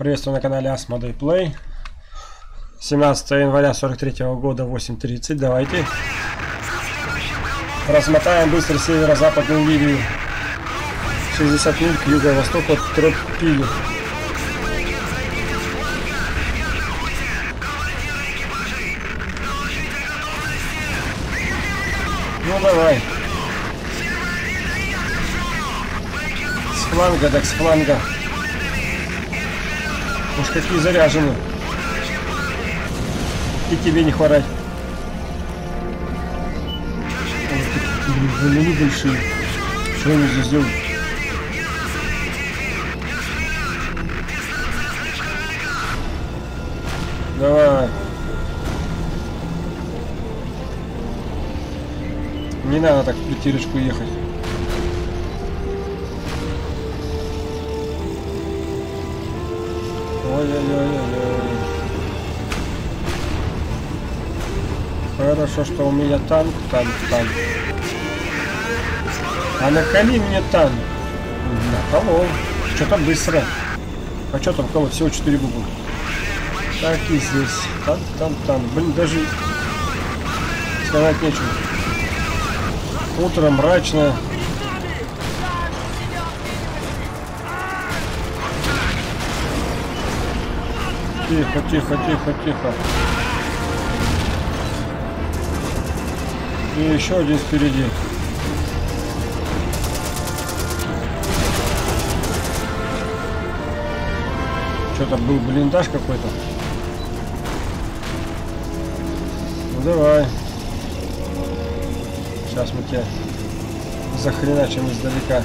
Приветствую на канале Asmodee Play. 17 января 43 года 8.30. Давайте размотаем быстро северо-западную Ливию. 60 миль к юго-востоку от Тропили. Ну давай. С фланга, так с фланга. Уж какие заряжены. И тебе не хворать. Блин, большие. Что они здесь делают? Давай. Не надо так в притирочку ехать. Ой-ой-ой-ой. Хорошо, что у меня танк, танк, танк. А накали мне танк. Наколол. Что-то быстро. А что там кого? Всего 4 буквы. Так и здесь. Танк, танк, танк. Блин, даже сказать нечего. Утро мрачное. Тихо, тихо, тихо, тихо. И еще один впереди. Что-то был блиндаж какой-то. Ну давай. Сейчас мы тебя захреначим издалека.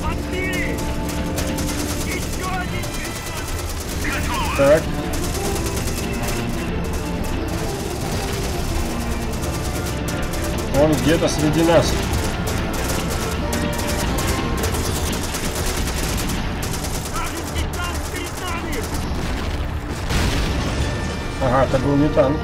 Подбили! Еще один! Так. Он где-то среди нас. Ага, это был не танк.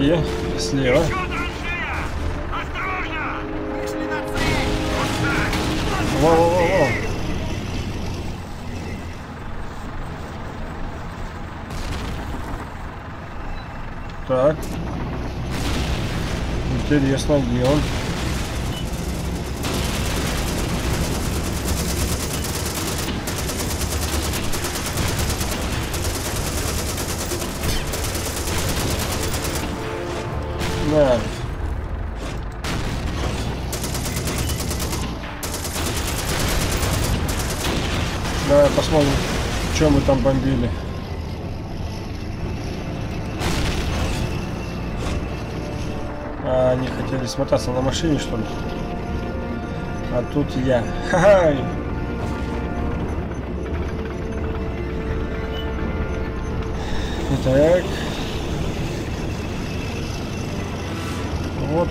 Где? Слева. Во-во-во-во. Так. Интересно, где он? Мы там бомбили. А, они хотели смотаться на машине, что ли? А тут я. Ха-ха! Итак. Вот.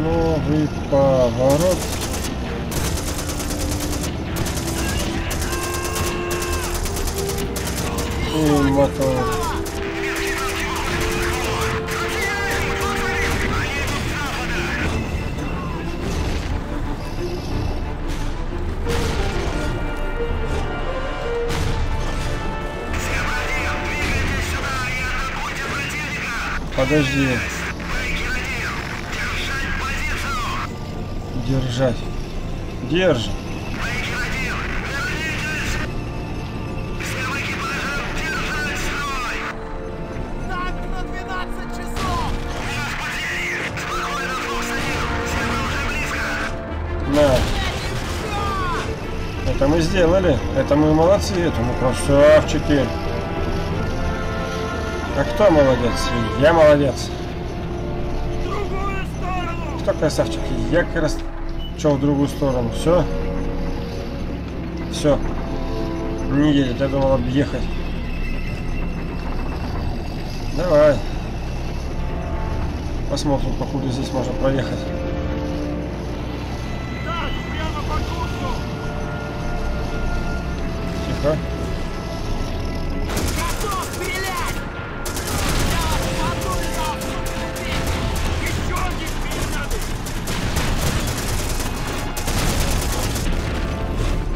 Новый поворот. Подожди. Держать. Держи. Мы сделали. Это мы молодцы. Это мы красавчики. А кто молодец? Я молодец. что, красавчик, я как раз что в другую сторону. Все. Все. Не едет, я думал объехать. Давай. Посмотрим, покуда здесь можно проехать. Перенады!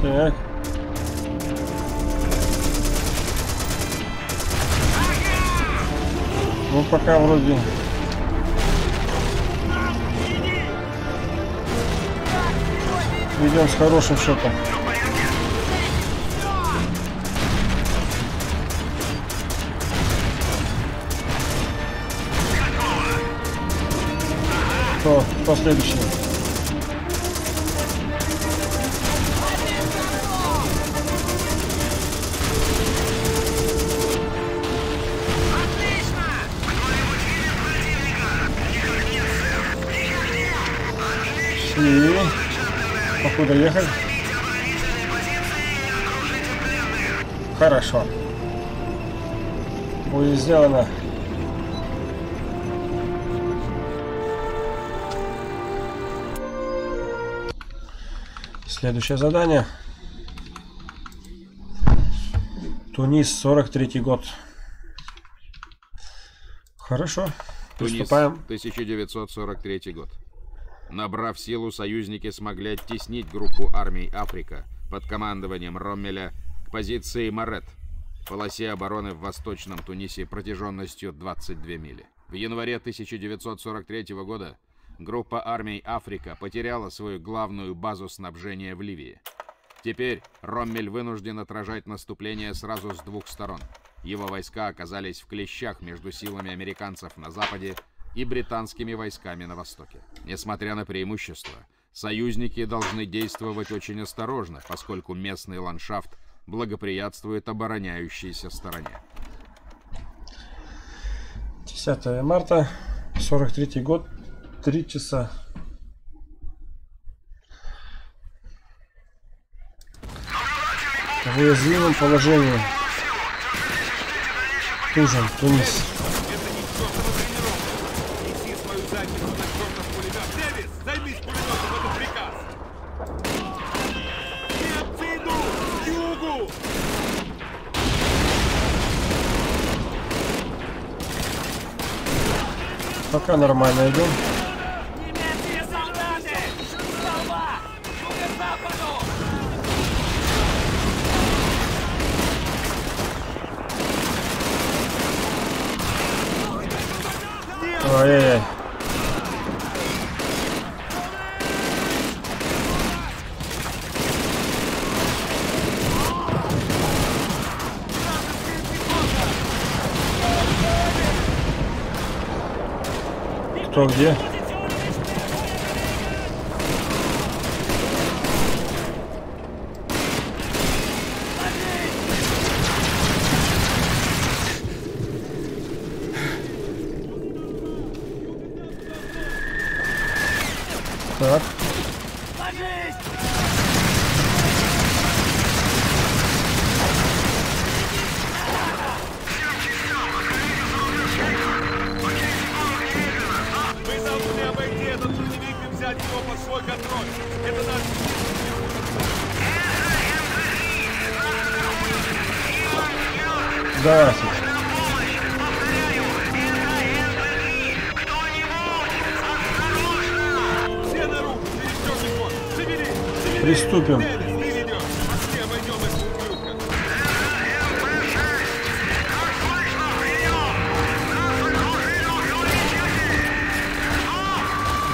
Так. Ну пока вроде идем с хорошим счетом. Кто, кто следующий? И покуда ехать? Хорошо. Будет сделано. Следующее задание. Тунис, 43 год. Хорошо. Тунис, Приступаем. 1943 год. Набрав силу, союзники смогли оттеснить группу армий Африка под командованием Роммеля к позиции Марет, полосе обороны в восточном Тунисе протяженностью 22 мили. В январе 1943 года группа армий Африка потеряла свою главную базу снабжения в Ливии. Теперь Роммель вынужден отражать наступление сразу с двух сторон. Его войска оказались в клещах между силами американцев на западе и британскими войсками на востоке. Несмотря на преимущество, союзники должны действовать очень осторожно, поскольку местный ландшафт благоприятствует обороняющейся стороне. 10 марта, 43 год, 3 часа. В уязвимом положении. Тужин, Тунис. Это не чертова Ай-яй-яй. Кто где? Да. Приступим.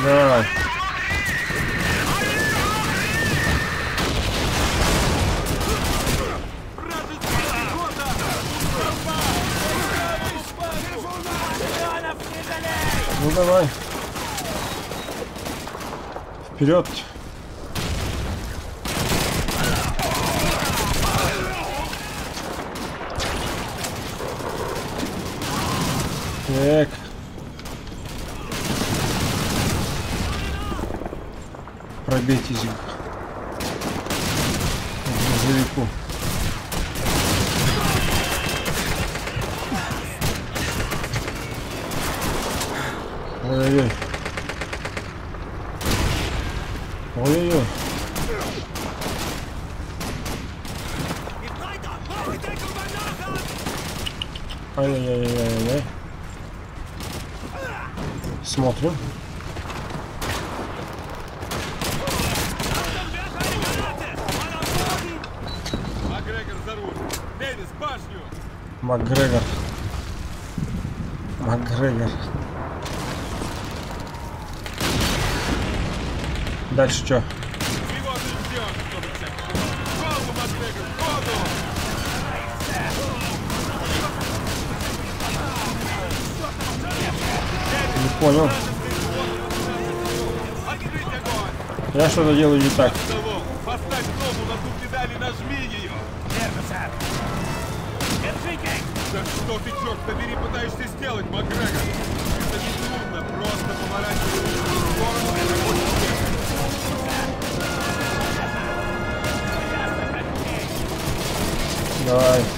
Дэвис, Ну давай. Вперед. Так. Бейтесь грузовику. Ой-ой-ой. Ой-ой-ой. Ай-яй-яй-яй-яй. Смотрим. Макгрегор. Макгрегор. Макгрегор, голову! Не понял. Я что-то делаю не так. Столом, поставь ногу на ту педаль и нажми ее! Верно, сэр. Держите! Да что ты, черт побери, пытаешься сделать, Макгрегор? Это не Давай.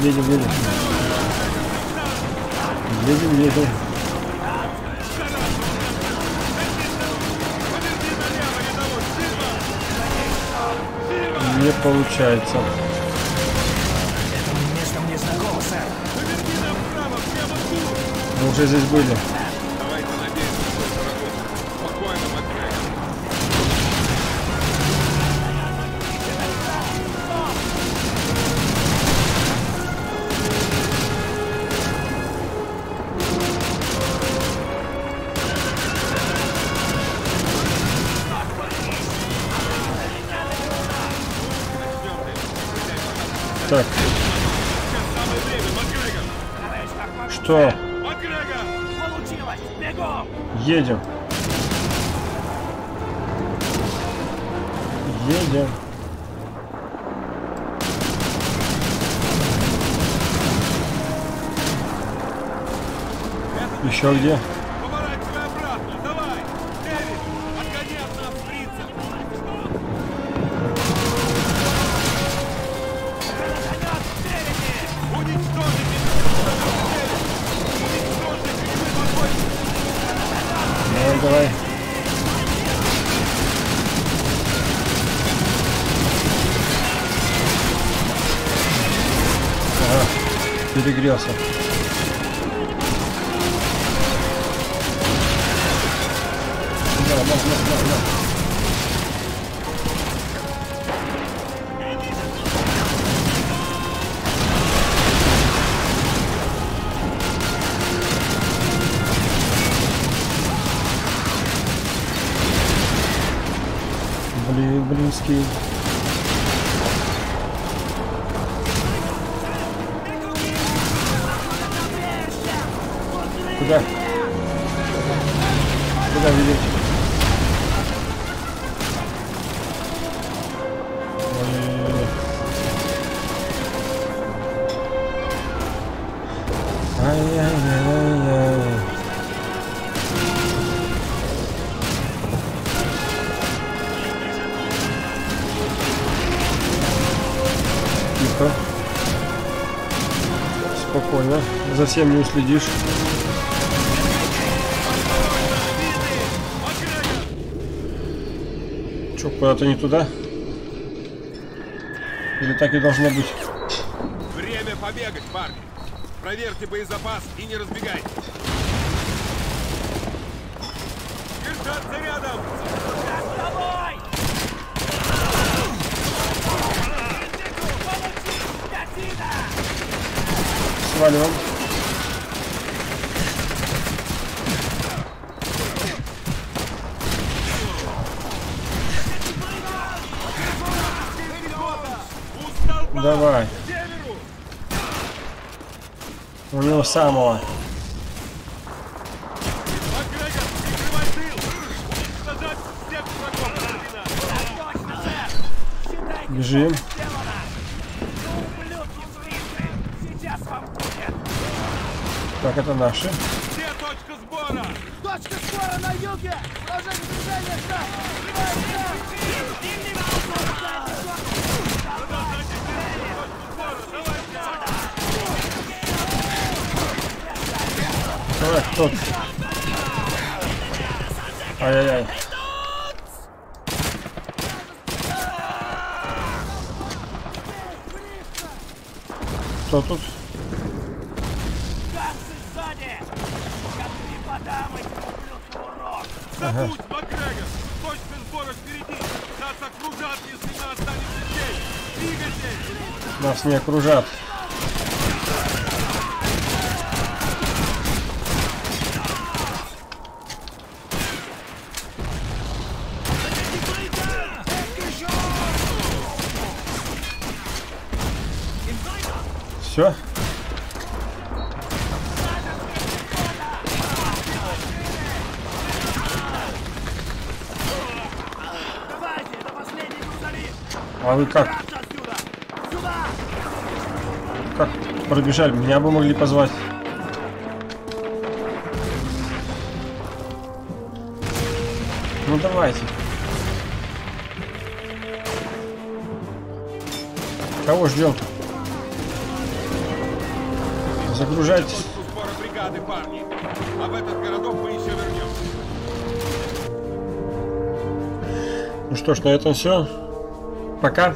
Едем, едем. Едем, едем. Не получается. Мы уже здесь были. Что? Едем. Едем. Еще где? Куда. Ай-яй-яй-яй. Тихо. Спокойно. За всем не уследишь. Че, куда-то не туда? Или так и должно быть? Время побегать, парни! Проверьте боезапас и не разбегайтесь! Держаться рядом! Давай! Получи! Скотина! Сваливаем. Давай. К северу! У него самого. Макгрегор, прикрывай тыл! Уничтожать всех врагов координат! Точно, сэр! Считайте, Бежим. сделано! Ну, ублюдки с крыши! Сейчас вам будет! Так, это наши. Где точка сбора? Точка сбора на юге! Продолжение движения, штаб! Открывай, штаб! Продолжайте движение! Точку сбора! Давайте! Давай, тот. Ай-яй-яй. Кто тут? Ганцы сзади! Я преподам этим ублюдкам урок! Если мы останемся здесь! Двигайтесь! Нас не окружат. Все? А вы как? Как пробежали? Меня бы могли позвать. Ну давайте. Кого ждем? Загружайтесь. Ну что ж, на этом все. Пока.